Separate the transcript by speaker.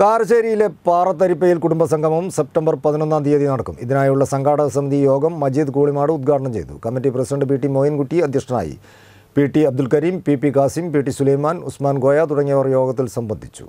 Speaker 1: കാരശ്ശേരിയിലെ പാറത്തരിപ്പയിൽ കുടുംബസംഗമം September പതിനൊന്നാം തീയതി നടക്കും. ഇതിനായുള്ള സംഘാടക സമിതി യോഗം മജീദ് കൂളിമാട് ഉദ്ഘാടനം ചെയ്തു. Committee president P T Moinkutty അധ്യക്ഷനായി. P T Abdul Kareem P P Kasim P T Sulaiman Usman Goya തുടങ്ങിയവർ യോഗത്തിൽ സംബന്ധിച്ചു.